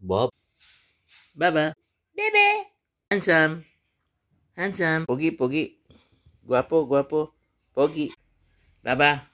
Bob. Baba. Bebe! Handsome. Handsome. Pogi, pogi. Guwapo, guwapo. Pogi. Baba.